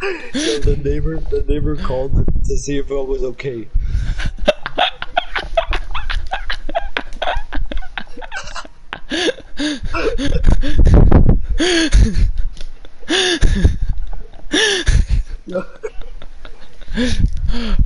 So the neighbor, the neighbor called to see if I was okay.